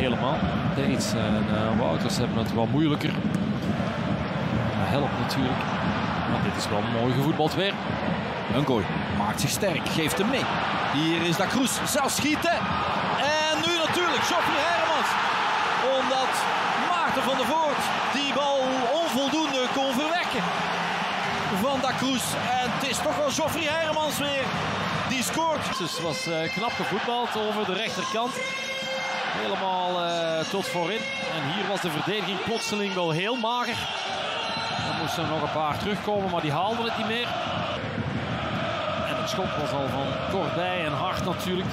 helemaal. Iets en uh, Wouters hebben het wel moeilijker. Maar helpt natuurlijk. Maar dit is wel mooi gevoetbald weer. Een gooi maakt zich sterk, geeft hem mee. Hier is Da Cruz, zelf schieten. En nu natuurlijk Joffrey Hermans. Omdat Maarten van der Voort die bal onvoldoende kon verwekken van Da Cruz. En het is toch wel Joffrey Hermans weer die scoort. Dus het was uh, knap gevoetbald over de rechterkant. Helemaal uh, tot voorin. En hier was de verdediging plotseling wel heel mager. Er moesten nog een paar terugkomen, maar die haalden het niet meer. En het schot was al van kortbij en hard natuurlijk.